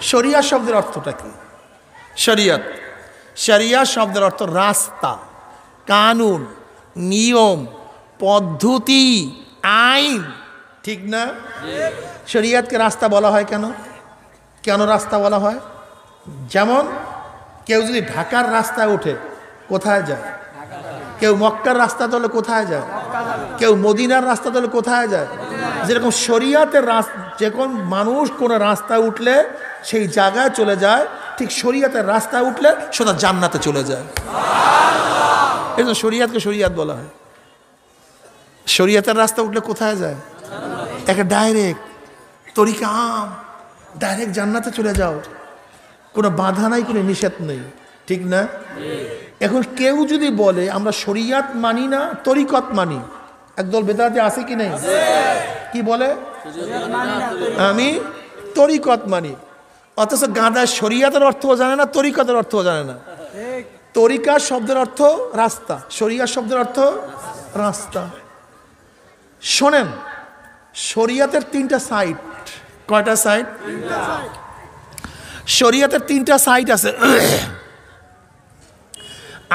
শরিয়া শব্দের অর্থটা কি? শরিয়ত। শরিয়া শব্দের অর্থ রাস্তা, কানুন, নিয়ম, পদ্ধতি, আইন। ঠিক না? শরিয়াতকে রাস্তা বলা হয় কেন? কেন রাস্তা বলা হয়? যেমন, কেউ যদি ঢাকার রাস্তায় ওঠে কোথায় যায়? কেউ মক্কার রাস্তা তলে, কোথায় যায়? কেউ মদিনার রাস্তা তলে, কোথায় যায়? যেরকম শরিয়াতের রাস্তা যে কোন মানুষ কোনো রাস্তায় উঠলে সেই জায়গায় চলে যায় ঠিক শরিয়াতের রাস্তায় উঠলে সোজা জান্নাতে চলে যায়। এই জন্য শরিয়াতকে শরিয়াত বলা হয়। শরিয়াতের রাস্তা উঠলে কোথায় যায়? একটা ডাইরেক্ট তরিকা আম। ডাইরেক্ট জান্নাতে চলে যাও। কোনো বাধা নাই কোনো নিষেধ নেই। ঠিক না? এখন কেউ যদি বলে আমরা শরিয়াত মানি না তরিকত মানি। একদল বেদাতে আছে কি নেই? কি বলে? আমি তরিকত মানি। অথচ গাঁদা শরিয়াতের অর্থও জানে না তরিকতের অর্থও জানে না। তরিকা শব্দের অর্থ রাস্তা শরিয়া শব্দের অর্থ রাস্তা। শোনেন শরিয়াতের তিনটা সাইট। কয়টা সাইট? শরিয়াতের তিনটা সাইট আছে।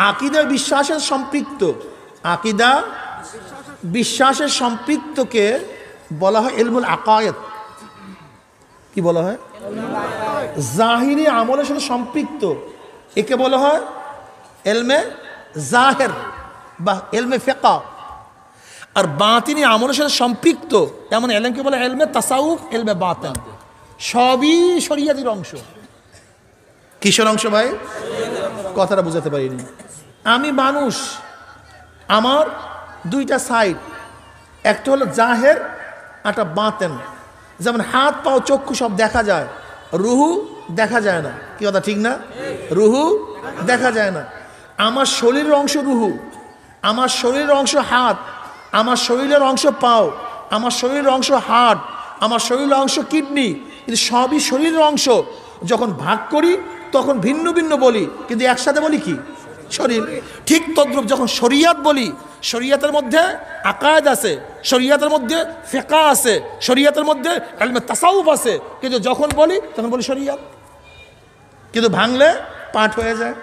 আকিদা বিশ্বাসের সম্পৃক্ত। আকিদা বিশ্বাসের সম্পৃক্তকে বলা হয় এলমুল আকায়েত কি বলা হয়? জাহিরি আমলের সাথে সম্পৃক্ত। একে বলা হয় এলমে জাহের বা এলমে ফেকা। আর বাতিনি আমলের সাথে সম্পৃক্ত এমন এলমকে বলে এলমে তাসাউফ এলমে বাতেন। সবই শরিয়াতির অংশ। কিসের অংশ ভাই? কথাটা বুঝাতে পারিনি। আমি মানুষ, আমার দুইটা সাইড। একটা হলো জাহের একটা বাতেন। যেমন হাত, পাও, চক্ষু সব দেখা যায়। রুহু দেখা যায় না। কি কথা, ঠিক না? রুহু দেখা যায় না। আমার শরীরের অংশ রুহু, আমার শরীরের অংশ হাত, আমার শরীরের অংশ পাও, আমার শরীরের অংশ হাট আমার শরীরের অংশ কিডনি। কিন্তু সবই শরীরের অংশ। যখন ভাগ করি, তখন ভিন্ন ভিন্ন বলি। কিন্তু একসাথে বলি কি? শরীর। ঠিক তদ্রুপ যখন শরিয়াত বলি, শরিয়াতের মধ্যে আকায়দ আছে, শরিয়াতের মধ্যে ফেকা আছে, শরিয়াতের মধ্যে তাসাউফ আছে, কিন্তু যখন বলি, তখন বলি শরিয়াত। কিন্তু ভাঙলে পাঠ হয়ে যায়।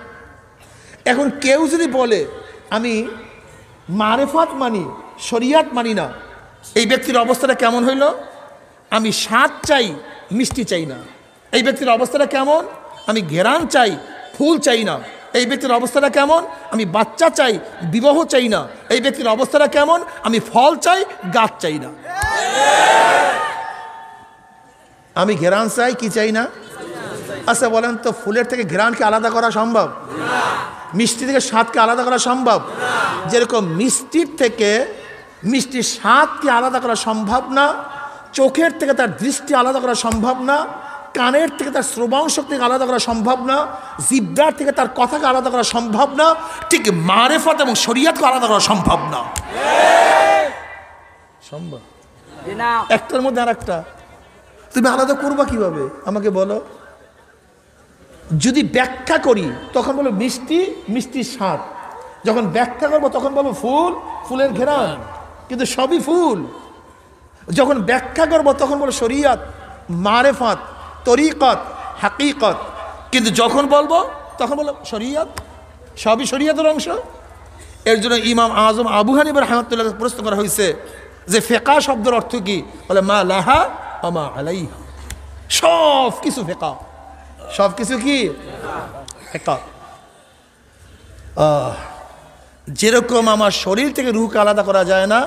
এখন কেউ যদি বলে, আমি মারেফাত মানি, শরিয়াত মানি না, এই ব্যক্তির অবস্থাটা কেমন হইল? আমি স্বাদ চাই, মিষ্টি চাই না। এই ব্যক্তির অবস্থাটা কেমন? আমি ঘেরান চাই, ফুল চাই না। এই ব্যক্তির অবস্থাটা কেমন? আমি বাচ্চা চাই, বিবাহ চাই না। এই ব্যক্তির অবস্থাটা কেমন? আমি ফল চাই, গাছ চাই না। আমি ঘেরান চাই, কি চাই না? আচ্ছা বলেন তো, ফুলের থেকে ঘেরানকে আলাদা করা সম্ভব? মিষ্টি থেকে স্বাদকে আলাদা করা সম্ভব? যেরকম মিষ্টির থেকে মিষ্টির স্বাদকে আলাদা করা সম্ভব না? চোখের থেকে তার দৃষ্টি আলাদা করা সম্ভব না? কানের থেকে তার শ্রবণ শক্তিকে আলাদা করা সম্ভব না জিব্রার থেকে তার কথাকে আলাদা করা সম্ভব না ঠিক মারেফত এবং শরিয়াতকে আলাদা করা সম্ভব না। সম্ভব? একটার মধ্যে আর একটা তুমি আলাদা করবা কীভাবে? আমাকে বলো। যদি ব্যাখ্যা করি তখন বলো মিষ্টি মিষ্টির স্বাদ। যখন ব্যাখ্যা করব তখন বলব ফুল ফুলের ঘেরান। কিন্তু সবই ফুল। যখন ব্যাখ্যা করব তখন বলো শরিয়াত মারেফাত। তরিকত, হাকিকত। কিন্তু যখন বলব, তখন বলো শরিয়াত, সবই শরিয়াতের অংশ। এর জন্য ইমাম আজম আবু হানিবার রহমতুল্লাহ প্রশ্ন করা হয়েছে যে ফেকা শব্দের অর্থ কি? বলে, মা লাহা আমা আলাইহা। সব কিছু ফেকা সব কিছু কি যেরকম আমার শরীর থেকে রুহকে আলাদা করা যায় না,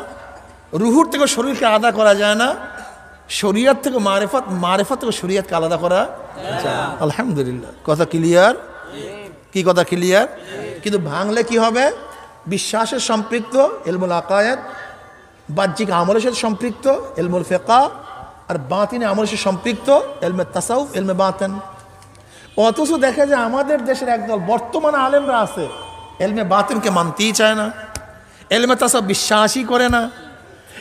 রুহুর থেকে শরীরকে আলাদা করা যায় না শরিয়াত থেকে মারেফত মারেফত থেকে শরিয়াতকে আলাদা করা যায় আলহামদুলিল্লাহ। কথা ক্লিয়ার কি কথা ক্লিয়ার কিন্তু ভাঙলে কি হবে? বিশ্বাসের সম্পৃক্ত এলমুল আকায়েত বাহ্যিক আমলের সাথে সম্পৃক্ত এলমুল ফেকা আর বাতিনে আমলের সাথে সম্পৃক্ত এলমে তাসাউফ এলমে বাতেন। অথচ দেখা যায় আমাদের দেশের একদল বর্তমান আলেমরা আছে এলমে বাতিনকে মানতেই চায় না। এলমে তাসাব বিশ্বাসই করে না।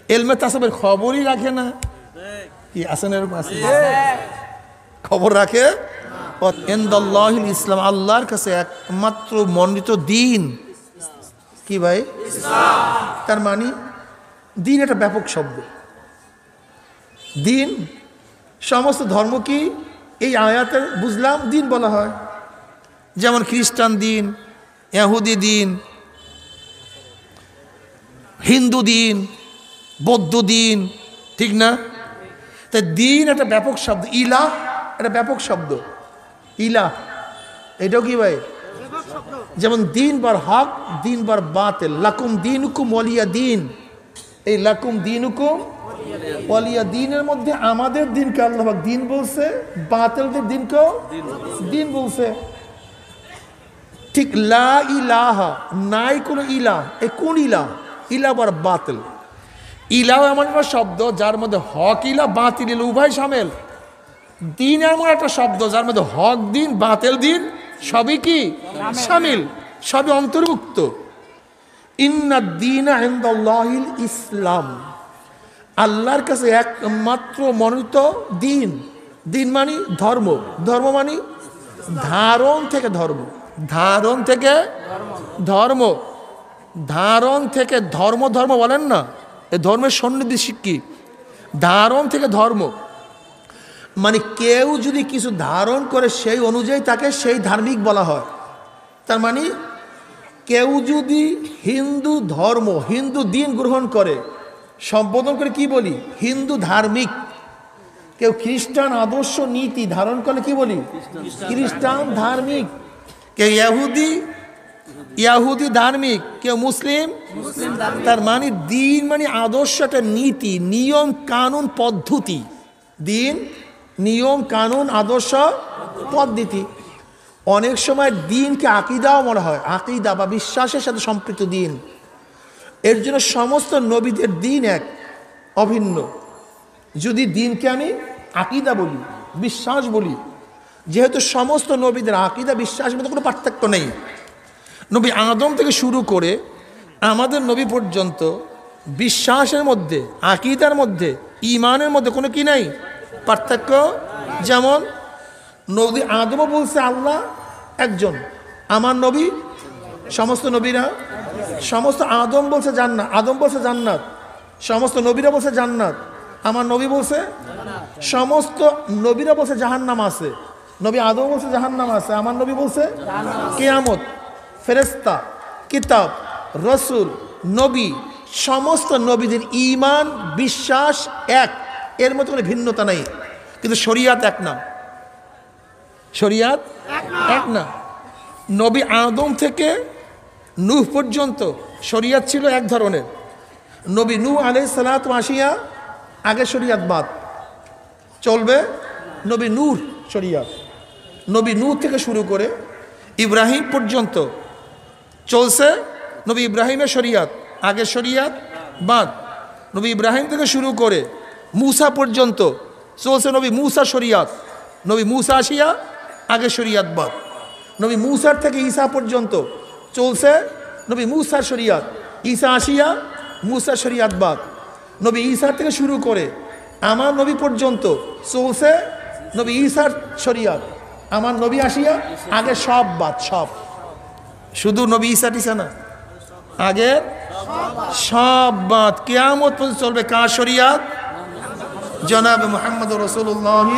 এলমে তাসাবের খবরই রাখে না। কি আছেন এরকম আছে? খবর রাখে? ইসলাম আল্লাহর কাছে একমাত্র মনোনীত দিন। কি ভাই? তার মানে দিন একটা ব্যাপক শব্দ। দিন সমস্ত ধর্ম কি এই আয়াতে বুঝলাম? দিন বলা হয়। যেমন খ্রিস্টান দিন এহুদি দিন হিন্দু দিন বৌদ্ধ দিন ঠিক না? তাই দিন, একটা ব্যাপক শব্দ। ইলা, একটা ব্যাপক শব্দ। ইলা এটাও কি ভাই? যেমন দিন বার হক, দিন বার বাতিল। লাকুম দিন হুকুম দিন। এই লাকুম দিন হুকুম ওয়ালিয়া দিনের মধ্যে আমাদের দিনকে আল্লাহ দিন বলছে, বাতিলদের দিনকেও দিন বলছে। ঠিক লা ইলাহা, নাই কোনো ইলা, এ কোন ইলা? ইলা বার বাতিল। ইলাও এমন একটা শব্দ যার মধ্যে হক ইলা বাতিল ইলা উভয় সামেল। দিন এমন একটা শব্দ যার মধ্যে হক দিন বাতিল দিন সবই কি? সামিল। সবই অন্তর্ভুক্ত। ইন্না দিন ইসলাম। আল্লাহর কাছে একমাত্র মনোনীত দিন। দিন মানি ধর্ম। ধর্ম মানি ধারণ থেকে ধর্ম। ধারণ থেকে ধর্ম। ধারণ থেকে ধর্ম ধর্ম বলেন না। এ ধর্মের সন্নিধি কি? ধারণ থেকে ধর্ম। মানে কেউ যদি কিছু ধারণ করে সেই অনুযায়ী তাকে সেই ধার্মিক বলা হয়। তার মানে কেউ যদি হিন্দু ধর্ম, হিন্দু দিন গ্রহণ করে, সম্বোধন করে কি বলি? হিন্দু ধার্মিক। কেউ খ্রিস্টান আদর্শ নীতি ধারণ করলে কি বলি? খ্রিস্টান ধার্মিক। কেউ ইয়াহুদি ইয়াহুদি ধার্মিক কেউ মুসলিম? তার মানে দিন মানে আদর্শ একটা নীতি নিয়ম কানুন পদ্ধতি। দিন নিয়ম কানুন আদর্শ পদ্ধতি। অনেক সময় দিনকে আকিদাও মনে হয় আকিদা বা বিশ্বাসের সাথে সম্পৃক্ত দিন। এর জন্য সমস্ত নবীদের দিন এক অভিন্ন। যদি দিনকে আমি আকিদা বলি বিশ্বাস বলি যেহেতু সমস্ত নবীদের আকিদা বিশ্বাসের মধ্যে কোনো পার্থক্য নেই। নবী আদম থেকে শুরু করে আমাদের নবী পর্যন্ত বিশ্বাসের মধ্যে, আকিদার মধ্যে, ইমানের মধ্যে কোনো কি নাই? পার্থক্য? যেমন নবী আদমও বলছে আল্লাহ একজন, আমার নবী সমস্ত নবীরা, সমস্ত আদম বলছে জান্নাত, আদম বলছে জান্নাত, সমস্ত নবীরা বলছে জান্নাত, আমার নবী বলছে সমস্ত নবীরা বলছে জাহান্নাম আছে, নবী আদম বলছে জাহান্নাম আছে, আমার নবী বলছে কেয়ামত। ফেরেস্তা কিতাব রসুল নবী সমস্ত নবীদের ইমান বিশ্বাস এক। এর মধ্যে কোনো ভিন্নতা নেই। কিন্তু শরিয়াত এক না শরিয়াত এক না নবী আদম থেকে নূহ পর্যন্ত শরিয়াত ছিল এক ধরনের। নবী নূহ আলাই সালাত আসিয়া আগে শরিয়াত বাদ। চলবে নবী নূর শরিয়াত। নবী নূর থেকে শুরু করে ইব্রাহিম পর্যন্ত চলছে নবী ইব্রাহিমের শরিয়াত আগে শরিয়াত, বাদ। নবী ইব্রাহিম থেকে শুরু করে মুসা পর্যন্ত চলছে নবী মুসা শরিয়াত, নবী মুসা আসিয়া আগে শরিয়াত, বাদ। নবী মুসার থেকে ঈসা পর্যন্ত চলছে নবী মুসার শরিয়াত, ঈসা আসিয়া মুসার শরিয়াত, বাদ। নবী ঈসার থেকে শুরু করে আমার নবী পর্যন্ত চলছে নবী ঈসার শরিয়াত, আমার নবী আসিয়া আগে সব, বাদ, সব। শুধু নবী ঈসা টিসা না, আগে সব বাদ, কেয়ামত পর্যন্ত চলবে কার শরিয়াত? জনাব মোহাম্মদ রসুল্লাহ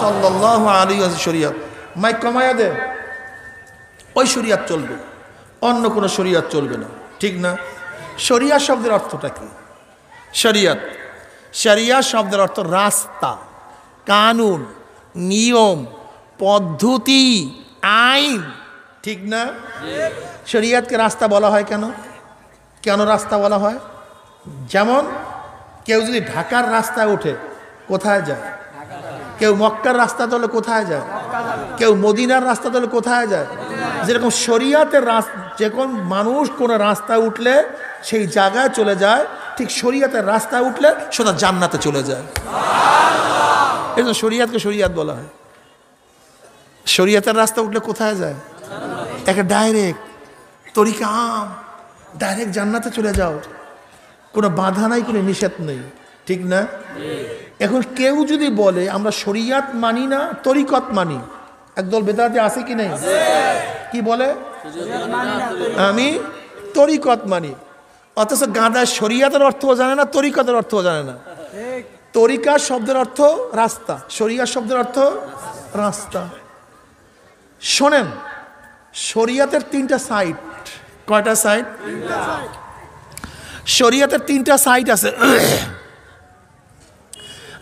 সাল্লাহ আলী শরিয়াত। মাইক কমায়া দে। ওই শরিয়াত চলবে, অন্য কোনো শরিয়াত চলবে না, ঠিক না? শরিয়া শব্দের অর্থটা কি? শরিয়াত, শরিয়া শব্দের অর্থ রাস্তা, কানুন, নিয়ম, পদ্ধতি, আইন। ঠিক না? শরিয়াতকে রাস্তা বলা হয় কেন? কেন রাস্তা বলা হয়? যেমন, কেউ যদি ঢাকার রাস্তায় ওঠে কোথায় যায়? কেউ মক্কার রাস্তা তলে কোথায় যায়? কেউ মদিনার রাস্তা তলে কোথায় যায়? যেরকম শরিয়াতের রাস্তা যে কোন মানুষ কোনো রাস্তায় উঠলে, সেই জায়গায় চলে যায়, ঠিক শরিয়াতের রাস্তায় উঠলে সোজা জান্নাতে চলে যায়। এই জন্য শরিয়াতকে শরিয়াত বলা হয়। শরিয়াতের রাস্তা উঠলে কোথায় যায়? একটা ডাইরেক্ট তরিকা আম। ডাইরেক্ট জান্নাতে চলে যাও। কোনো বাধা নাই, কোনো নিষেধ নেই। ঠিক না? এখন কেউ যদি বলে, আমরা শরিয়াত মানি না, তরিকত মানি। একদল বেদাতে আছে কি নেই? কি বলে? আমি তরিকত মানি। অথচ গাঁদা শরিয়াতের অর্থও জানে না, তরিকতের অর্থও জানে না। তরিকা শব্দের অর্থ রাস্তা শরিয়া শব্দের অর্থ রাস্তা। শোনেন শরিয়াতের তিনটা সাইট কয়টা সাইড শরিয়াতের তিনটা সাইট আছে।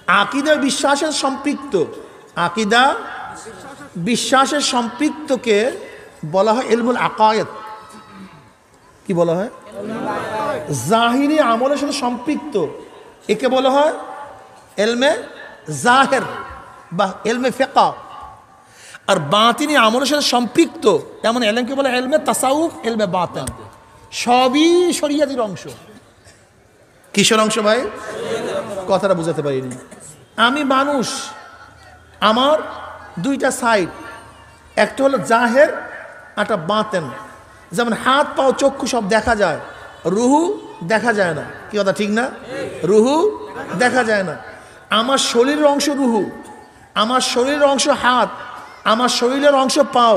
আকিদা বিশ্বাসের সম্পৃক্ত। আকিদা বিশ্বাসের সম্পৃক্তকে বলা হয় এলমুল আকায়েত কি বলা হয়? জাহিরি আমলের সাথে সম্পৃক্ত। একে বলা হয় এলমে জাহের বা এলমে ফেকা। আর বাতিনি আমলের সাথে সম্পৃক্ত। এমন এলমকে বলে? এলমে তাসাউফ এলমে বাতেন। সবই শরিয়াতির অংশ। কিসের অংশ ভাই? কথাটা বুঝাতে পারিনি। আমি মানুষ। আমার দুইটা সাইড। একটা হলো জাহের একটা বাতেন। যেমন হাত পাও চক্ষু সব দেখা যায়। রুহু দেখা যায় না। কি কথা ঠিক না? রুহু দেখা যায় না। আমার শরীরের অংশ রুহু। আমার শরীরের অংশ হাত। আমার শরীরের অংশ পাও,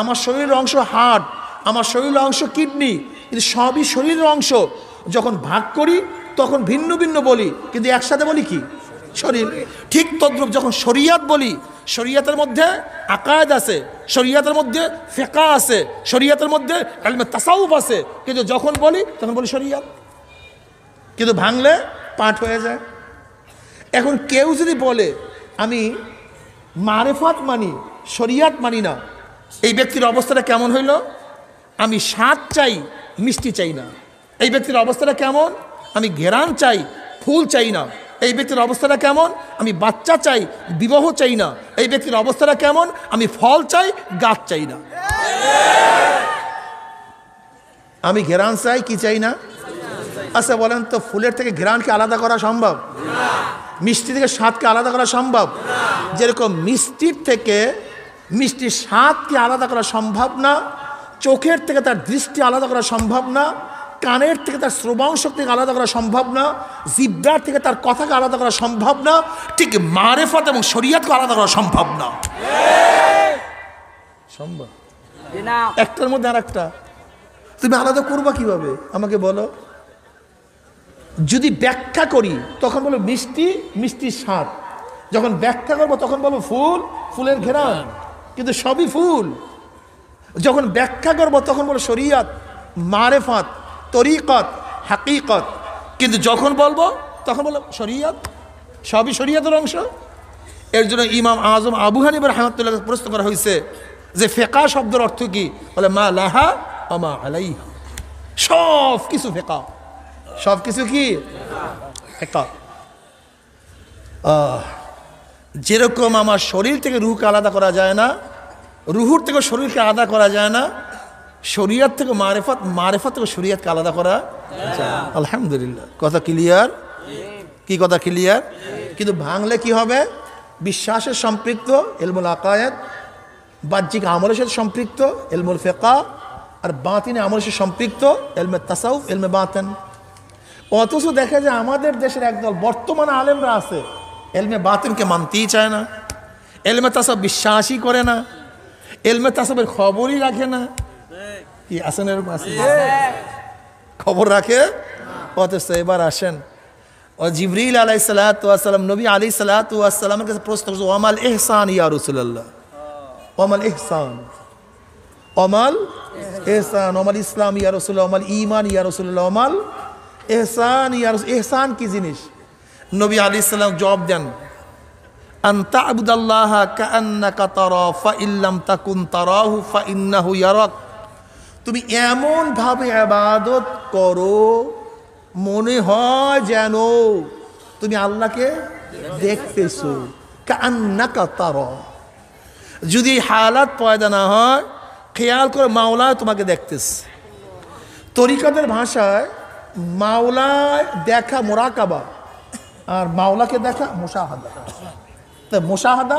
আমার শরীরের অংশ হাট আমার শরীরের অংশ কিডনি, কিন্তু সবই শরীরের অংশ। যখন ভাগ করি, তখন ভিন্ন ভিন্ন বলি, কিন্তু একসাথে বলি কি? শরীর। ঠিক তদ্রুপ যখন শরিয়াত বলি, শরিয়াতের মধ্যে আকায়দ আছে, শরিয়াতের মধ্যে ফেকা আছে, শরিয়াতের মধ্যে তাসাউফ আছে, কিন্তু যখন বলি, তখন বলি শরিয়াত। কিন্তু ভাঙলে পাঠ হয়ে যায়। এখন কেউ যদি বলে, আমি মারেফাত মানি শরিয়াত মানি না। এই ব্যক্তির অবস্থাটা কেমন হইল? আমি স্বাদ চাই, মিষ্টি চাই না। এই ব্যক্তির অবস্থাটা কেমন? আমি ঘেরান চাই, ফুল চাই না। এই ব্যক্তির অবস্থাটা কেমন? আমি বাচ্চা চাই, বিবাহ চাই না। এই ব্যক্তির অবস্থাটা কেমন? আমি ফল চাই, গাছ চাই না। আমি ঘেরান চাই কি চাই না? আচ্ছা বলেন তো, ফুলের থেকে ঘেরানকে আলাদা করা সম্ভব? মিষ্টি থেকে স্বাদকে আলাদা করা সম্ভব? যেরকম মিষ্টির থেকে মিষ্টির স্বাদকে আলাদা করা সম্ভব না চোখের থেকে তার দৃষ্টি আলাদা করা সম্ভব না কানের থেকে তার শ্রবণ শক্তিকে আলাদা করা সম্ভব না জিব্রার থেকে তার কথাকে আলাদা করা সম্ভব না ঠিক মারেফত এবং শরিয়াতকে আলাদা করা সম্ভব না। সম্ভব। একটার মধ্যে আর একটা তুমি আলাদা করবা কীভাবে? আমাকে বলো। যদি ব্যাখ্যা করি তখন বলো মিষ্টি মিষ্টির স্বাদ। যখন ব্যাখ্যা করব তখন বলব ফুল ফুলের ঘেরান। কিন্তু সবই ফুল। যখন ব্যাখ্যা করব তখন বলো শরিয়াত মারেফাত তরিকত হাকিকত। কিন্তু যখন বলব তখন বলো শরিয়াত সবই শরিয়াতের অংশ। এর জন্য ইমাম আজম আবু হানিবার রহমতুল্লাহ প্রশ্ন করা হয়েছে যে ফেকা শব্দের অর্থ কি? বলে মা লাহা আমা আলাইহা। সব কিছু ফেকা। সব কিছু কি? ফেকা। আহ, যেরকম আমার শরীর থেকে রুহকে আলাদা করা যায় না, রুহুর থেকে শরীরকে আলাদা করা যায় না, শরিয়াত থেকে মারেফত মারেফত থেকে শরিয়াতকে আলাদা করা আলহামদুলিল্লাহ। কথা ক্লিয়ার কি কথা ক্লিয়ার কিন্তু ভাঙলে কি হবে? বিশ্বাসের সম্পৃক্ত এলমুল আকায়েত বাহ্যিক আমলের সাথে সম্পৃক্ত এলমুল ফেকা, আর বাতিনে আমলের সাথে সম্পৃক্ত এলমে তাসাউফ এলমে বাতেন। অথচ দেখা যায় আমাদের দেশের একদল বর্তমান আলেমরা আছে এলমে বাতিনকে মানতেই চায় না। এলমে তাসাব বিশ্বাসই করে না। এলমে তাসাবের খবরই রাখে না। কি আসেন এরকম আছে খবর রাখে? অথচ এবার আসেন। ও জিবরিল আলাই সালাতাম নবী আলী সালাতামের কাছে প্রশ্ন করছে ওমাল এহসান ইয়া রসুল্লাহ ওমাল এহসান অমাল এহসান অমাল ইসলাম ইয়া রসুল্লাহ অমাল ইমান ইয়া রসুল্লাহ অমাল এহসান ইয়া এহসান কি জিনিস? নবী আলী সাল্লাম জবাব দেন, আন তা'বুদাল্লাহ কাআন্নাকা তারা, ফাইল্লাম তাকুন তারাহু ফাইন্নাহু ইয়ারাক। তুমি এমন ভাবে ইবাদত করো, মনে হয় যেন তুমি আল্লাহকে দেখতেছো কান্নাকা তারা। যদি হালাত পয়দা না হয়, খেয়াল করে মাওলা তোমাকে দেখতেছে। তরিকাদের ভাষায় মাওলায় দেখা মোরাকাবা। আর মাওলাকে দেখা, মোশাহাদা। তা মোশাহাদা,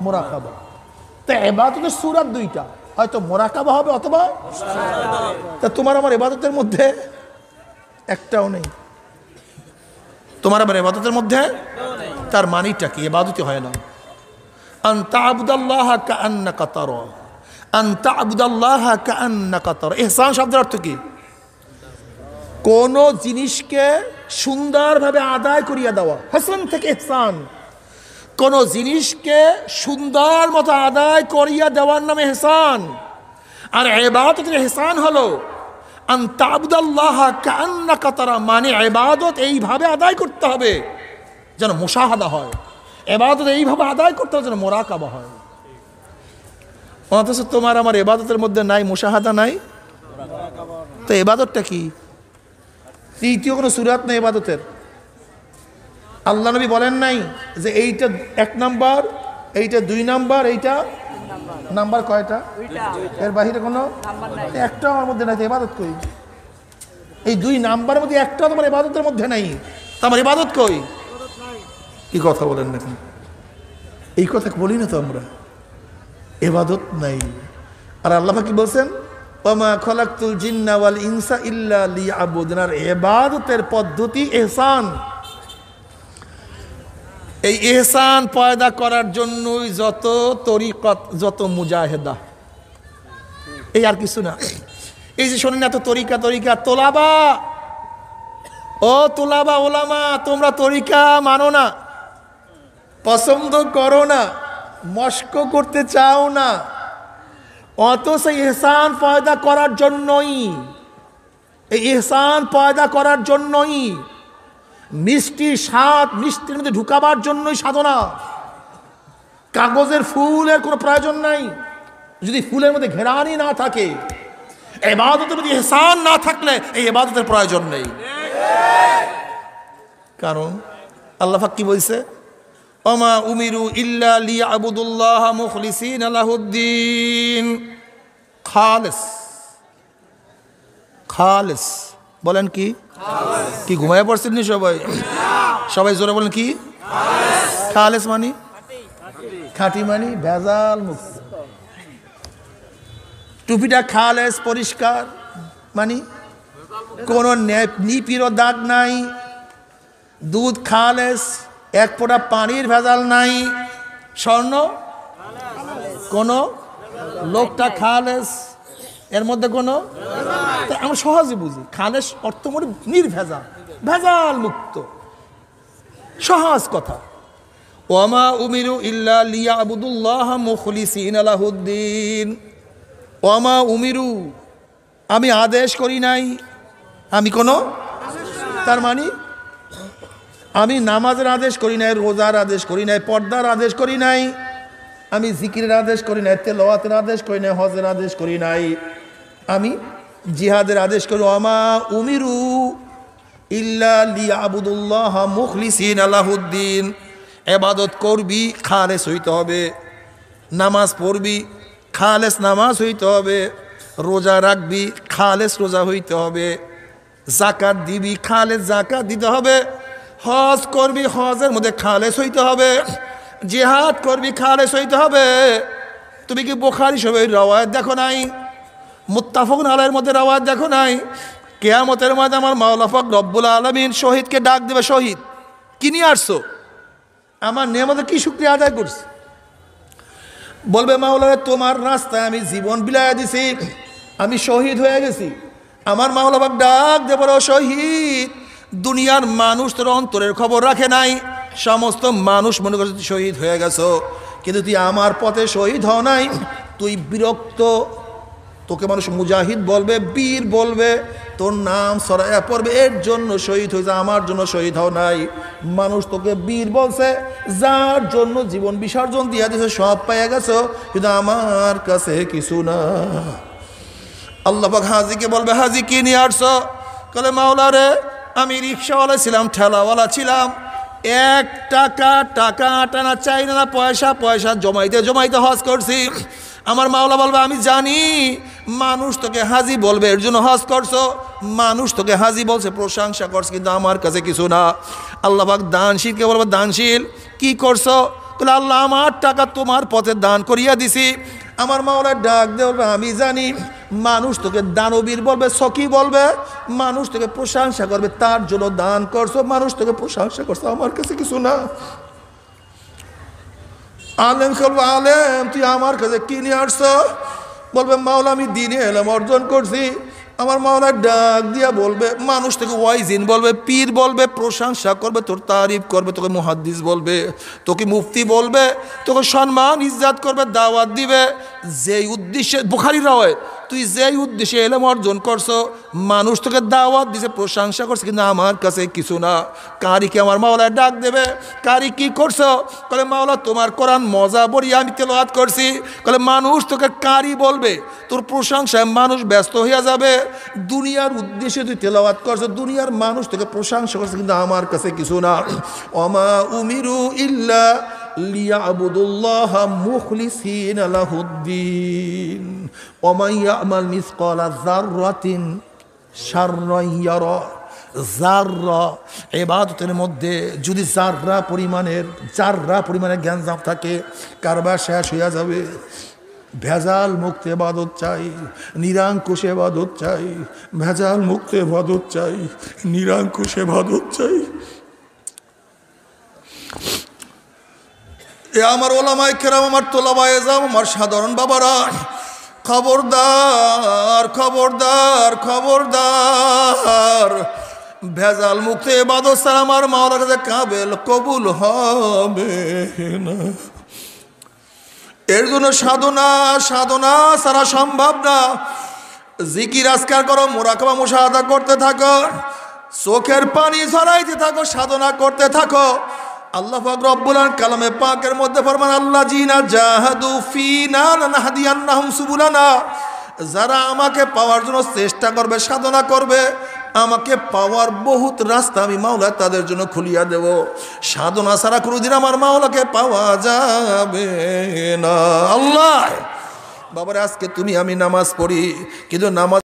মোরাকাবা। তা এবাদতের সুরাত দুইটা। হয়তো মোরাকাবা হবে অথবা তা তোমার আমার এবাদতের মধ্যে একটাও নেই। তোমার আমার এবাদতের মধ্যে তার মানিটা কি? এবাদতি হয় না। আন্তা আবুদাল্লাহ কান্না কাতার আন্তা আবুদাল্লাহ কান্না কাতার এহসান শব্দের অর্থ কি? কোন জিনিসকে সুন্দরভাবে আদায় করিয়া দেওয়া। হাসান থেকে এহসান। কোন জিনিসকে সুন্দর মতো আদায় করিয়া দেওয়ার নামে এহসান। আর এবাদতের এহসান হলো আন্তাবুদাল্লাহ কান্না তারা মানে এবাদত এইভাবে আদায় করতে হবে, যেন মোশাহাদা হয়। এবাদত এইভাবে আদায় করতে হবে, যেন মোরাকাবা হয়। অথচ তোমার আমার এবাদতের মধ্যে নাই, মোশাহাদা নাই? তো এবাদতটা কি? তৃতীয় কোনো সুরাত নেই এবাদতের আল্লাহ নবী বলেন নাই যে এইটা এক নাম্বার এইটা দুই নাম্বার এইটা নাম্বার কয়টা? এর বাহিরে কোনো? একটা আমার মধ্যে নাই এবাদত কই? এই দুই নাম্বারের মধ্যে একটা তোমার এবাদতের মধ্যে নাই তা আমার এবাদত কই? কি কথা বলেন না? এই কথা বলি না তো আমরা। এবাদত নাই। আর আল্লাহ কি বলছেন? ওমা খলাকতুল জিন্না ওয়াল ইনসা ইল্লা লিয়াবুদুন। আর এবাদতের পদ্ধতি এহসান। এই এহসান পয়দা করার জন্যই যত তরিকত, যত মুজাহেদা। এই আর কিছু না। এই যে শোনেন এত তরিকা তরিকা, তোলাবা। ও তোলাবা ওলামা, তোমরা তরিকা মানো না। পছন্দ করো না। মস্ক করতে চাও না। অত সেই এহসান পয়দা করার জন্যই এই এহসান পয়দা করার জন্যই মিষ্টি স্বাদ মিষ্টির মধ্যে ঢুকাবার জন্যই সাধনা। কাগজের ফুলের কোনো প্রয়োজন নাই। যদি ফুলের মধ্যে ঘেরানি না থাকে এবাদতের মধ্যে এহসান না থাকলে এই এবাদতের প্রয়োজন নেই। কারণ আল্লাহ কি বলছে? অমা উমিরু ইল্লা লি আবুদুল্লাহ মুখলিসিন আলাহুদ্দিন খালেস। খালেস। বলেন কি? কি ঘুমায় পড়ছেন নি সবাই? সবাই জোরে বলেন কি? খালেস। মানি? খাঁটি। মানি? ভেজাল মুক্ত টুপিটা খালেস পরিষ্কার মানি? কোনো নিপিরও দাগ নাই। দুধ খালেস এক ফোঁটা পানির ভেজাল নাই। স্বর্ণ? কোনো? লোকটা খালেস। এর মধ্যে কোনো? আমরা সহজে বুঝি। খালেস অর্থ মানে নির্ভেজাল। ভেজাল মুক্ত। সহজ কথা। ওয়ামা উমিরু ইল্লা লিয়া আবুদুল্লাহ মুখলিসিন আলাহুদ্দিন ওয়ামা উমিরু, আমি আদেশ করি নাই। আমি কোনো? তার মানে আমি নামাজের আদেশ করি নাই, রোজার আদেশ করি নাই, পর্দার আদেশ করি নাই, আমি জিকিরের আদেশ করি নাই তেলোয়াতের আদেশ করি নাই, হজের আদেশ করি নাই। আমি জিহাদের আদেশ করি আমা উমিরু ইল্লা লিয়াবুদুল্লাহ মুখলিসিন আলাহুদ্দিন এবাদত করবি, খালেস হইতে হবে। নামাজ পড়বি, খালেস নামাজ হইতে হবে। রোজা রাখবি, খালেস রোজা হইতে হবে। জাকাত দিবি, খালেস জাকাত দিতে হবে। হজ করবি, হজের মধ্যে খালেস হইতে হবে, জেহাদ করবি, খালেস হইতে হবে। তুমি কি বোখারি সবাই রওয়ায়ত দেখো নাই? মুত্তাফক আলের মধ্যে রওয়ায়ত দেখো নাই? কেয়ামতের মধ্যে আমার মাওলাফক রব্বুল আলমিন শহীদকে ডাক দেবে, শহীদ, কি নিয়ে আসছো? আমার নিয়ামতে কি শুক্রিয়া আদায় করছি? বলবে মাওলা তোমার রাস্তায় আমি জীবন বিলাইয়া দিছি, আমি শহীদ হয়ে গেছি। আমার মাওলাবাক ডাক দেব শহীদ দুনিয়ার মানুষ তোর অন্তরের খবর রাখে নাই। সমস্ত মানুষ মনে করছে তুই শহীদ হয়ে গেছো। কিন্তু তুই আমার পথে শহীদ হও নাই। তুই বিরক্ত। তোকে মানুষ মুজাহিদ বলবে, বীর বলবে। তোর নাম সরাইয়া পড়বে, এর জন্য শহীদ হয়েছে আমার জন্য শহীদ হও নাই। মানুষ তোকে বীর বলছে, যার জন্য জীবন বিসর্জন দিয়া দিয়েছে সব পাইয়া গেছো। কিন্তু আমার কাছে কিছু না। আল্লাহ হাজিকে বলবে হাজি কি নিয়ে আসছো কলে মাওলা রে আমি রিক্সাওয়ালা ছিলাম, ঠেলাওয়ালা ছিলাম। এক টাকা টাকা টানা চাই না পয়সা পয়সা, জমাইতে জমাইতে হজ করছি। আমার মাওলা বলবে, আমি জানি, মানুষ তোকে হাজি বলবে, এর জন্য হজ করছ। মানুষ তোকে হাজি বলছে, প্রশংসা করছে, কিন্তু আমার কাছে কিছু না। আল্লাহবাক দানশীলকে বলবে, দানশীল, কি করছ? তাহলে আল্লাহ, আমার টাকা তোমার পথে দান করিয়া দিছি। আমার মাওলা ডাক বলবে, আমি জানি মানুষ তোকে দানবীর বলবে, সখী বলবে, মানুষ তোকে প্রশংসা করবে, তার জন্য দান করছ, মানুষ তোকে প্রশংসা করছ, আমার কাছে কিছু না। আলেম বলব আলেম, তুই আমার কাছে কি নিয়ে আসছো? বলবে, মাওলা, আমি দিনে এলাম, অর্জন করছি। আমার মাওলা ডাক দিয়া বলবে, মানুষ তোকে ওয়াইজিন বলবে, পীর বলবে, প্রশংসা করবে, তোর তারিফ করবে, তোকে মুহাদ্দিস বলবে, তোকে মুফতি বলবে, তোকে সম্মান, ইজ্জাত করবে, দাওয়াত দিবে। যেই উদ্দেশ্যে বুখারি রয় তুই যেই উদ্দেশ্যে এলেম অর্জন করছ, মানুষ তোকে দাওয়াত দিছে, প্রশংসা করছে, কিন্তু আমার কাছে কিছু না। কারিকে আমার মাওলায় ডাক দেবে? কারি কি করছ? কলে, মাওলা, তোমার কোরআন মজা বড়ি আমি তেলাওয়াত করছি। কলে, মানুষ তোকে কারি বলবে, তোর প্রশংসায় মানুষ ব্যস্ত হইয়া যাবে। দুনিয়ার উদ্দেশ্যে তুই তেলাওয়াত করছ, দুনিয়ার মানুষ তোকে প্রশংসা করছে, কিন্তু আমার কাছে কিছু না। অমা উমিরু ইল্লা লিয়াবুদুল্লাহ মুখলিসিন লাহুদ্দিন ওমান ইয়ামাল মিসকালা যাররাতিন শাররান ইয়ারা। জাররা এবাদতের মধ্যে যদি জাররা পরিমাণের জাররা পরিমাণের জ্ঞান জাপ থাকে, কারবার শেষ হইয়া যাবে। ভেজাল মুক্ত এবাদত চাই নিরাঙ্কুশ এবাদত চাই, ভেজাল মুক্ত এবাদত চাই নিরাঙ্কুশ এবাদত চাই। এ আমার ওলামাই কেরাম, আমার তোলাবায় যাম আমার সাধারণ বাবারা। খবরদার খবরদার খবরদার। ভেজাল মুক্ত এবাদত স্যার আমার মাওলার কাছে কাবেল কবুল হবে না। এর জন্য সাধনা সাধনা সারা সম্ভব না। জিকির আজকার করো, মোরাকাবা মুশাহাদা করতে থাকো। চোখের পানি ঝরাইতে থাকো, সাধনা করতে থাকো। আল্লাহ পাক কালামে পাকের মধ্যে ফরমান আল্লাহ জিনা জাহাদু ফিনা লানাহদিয়ান্নাহুম সুবুলানা। যারা আমাকে পাওয়ার জন্য চেষ্টা করবে, সাধনা করবে, আমাকে পাওয়ার বহুত রাস্তা আমি মাওলা তাদের জন্য খুলিয়া দেব। সাধনা ছাড়া কোনোদিন আমার মাওলাকে পাওয়া যাবে না। আল্লাহ! বাবারে, আজকে তুমি আমি নামাজ পড়ি, কিন্তু নামাজ